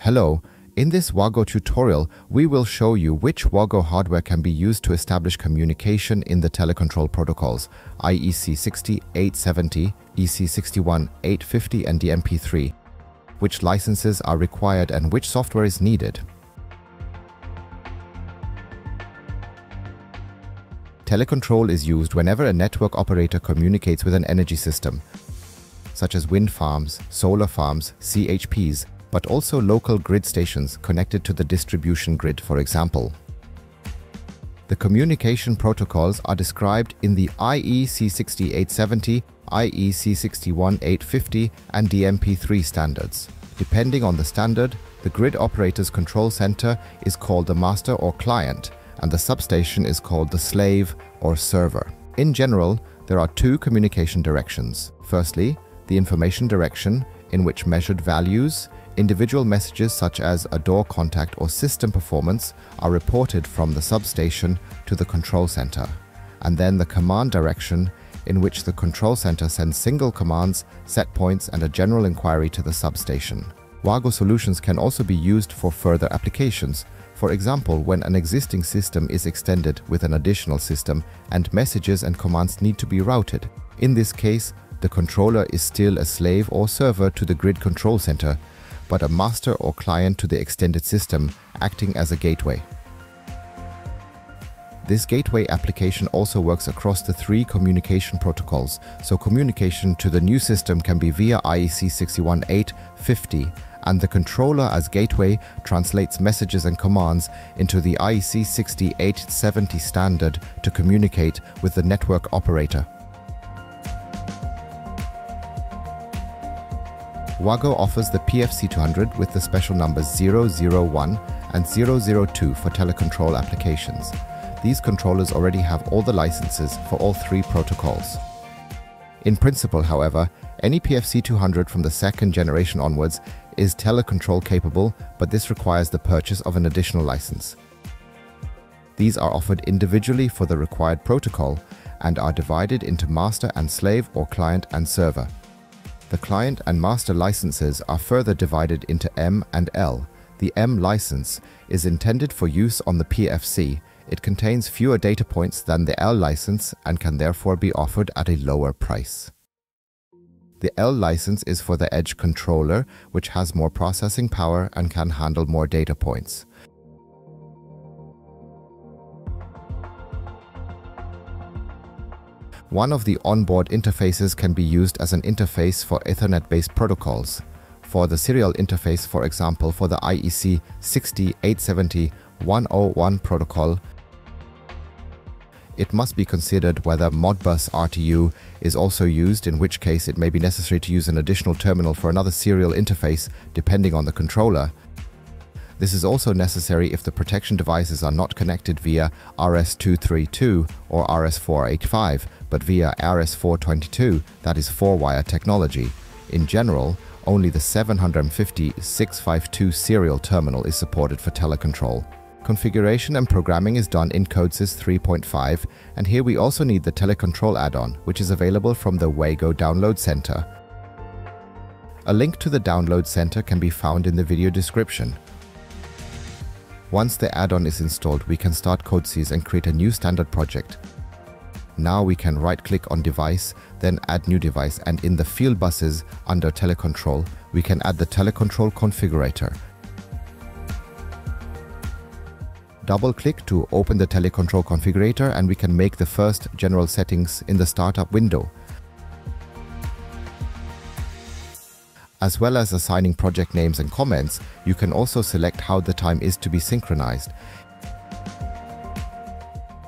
Hello, in this WAGO tutorial, we will show you which WAGO hardware can be used to establish communication in the telecontrol protocols IEC60 870, IEC61 850 and DNP3, which licenses are required and which software is needed. Telecontrol is used whenever a network operator communicates with an energy system, such as wind farms, solar farms, CHPs, but also local grid stations connected to the distribution grid, for example. The communication protocols are described in the IEC6870, IEC61850 and DNP3 standards. Depending on the standard, the grid operator's control center is called the master or client, and the substation is called the slave or server. In general, there are two communication directions. Firstly, the information direction, in which measured values, individual messages such as a door contact or system performance are reported from the substation to the control center, and then the command direction, in which the control center sends single commands, set points, and a general inquiry to the substation. WAGO solutions can also be used for further applications, for example, when an existing system is extended with an additional system and messages and commands need to be routed. In this case, the controller is still a slave or server to the grid control center, but a master or client to the extended system, acting as a gateway. This gateway application also works across the three communication protocols, so communication to the new system can be via IEC 61850 and the controller as gateway translates messages and commands into the IEC 6870 standard to communicate with the network operator. WAGO offers the PFC200 with the special numbers 001 and 002 for telecontrol applications. These controllers already have all the licenses for all three protocols. In principle, however, any PFC200 from the second generation onwards is telecontrol capable, but this requires the purchase of an additional license. These are offered individually for the required protocol and are divided into master and slave or client and server. The client and master licenses are further divided into M and L. The M license is intended for use on the PFC. It contains fewer data points than the L license and can therefore be offered at a lower price. The L license is for the Edge controller, which has more processing power and can handle more data points. One of the onboard interfaces can be used as an interface for Ethernet-based protocols. For the serial interface, for example, for the IEC 60870 101 protocol, it must be considered whether Modbus RTU is also used, in which case it may be necessary to use an additional terminal for another serial interface depending on the controller. This is also necessary if the protection devices are not connected via RS232 or RS485, but via RS422, that is 4-wire technology. In general, only the 750 652 serial terminal is supported for telecontrol. Configuration and programming is done in CodeSys 3.5 and here we also need the telecontrol add-on which is available from the WAGO Download Center. A link to the download center can be found in the video description. Once the add-on is installed we can start CodeSys and create a new standard project. Now we can right click on device, then add new device and in the field buses under telecontrol we can add the telecontrol configurator Double-click to open the telecontrol configurator and we can make the first general settings in the startup window. As well as assigning project names and comments, you can also select how the time is to be synchronized.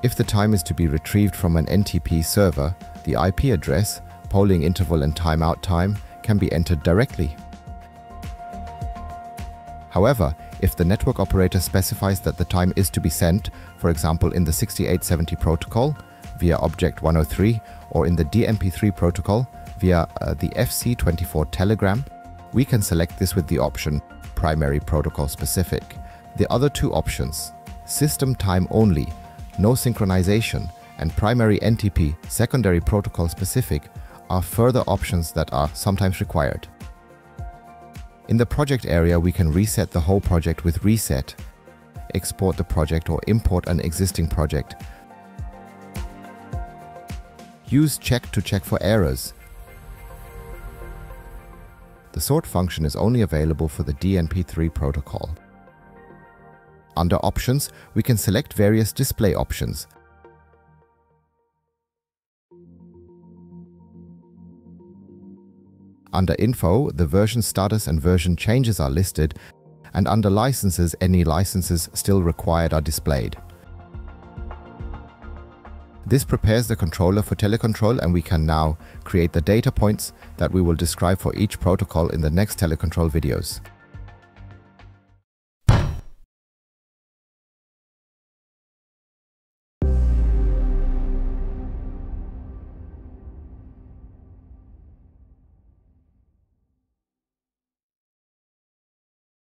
If the time is to be retrieved from an NTP server, the IP address, polling interval and timeout time can be entered directly. However, if the network operator specifies that the time is to be sent, for example in the 6870 protocol via object 103 or in the DNP3 protocol via uh, the FC24 telegram, we can select this with the option primary protocol specific. The other two options, system time only, no synchronization, and primary NTP secondary protocol specific are further options that are sometimes required. In the project area, we can reset the whole project with reset, export the project or import an existing project. Use check to check for errors. The sort function is only available for the DNP3 protocol. Under Options, we can select various display options. Under Info, the version status and version changes are listed, and under Licenses, any licenses still required are displayed. This prepares the controller for telecontrol and we can now create the data points that we will describe for each protocol in the next telecontrol videos.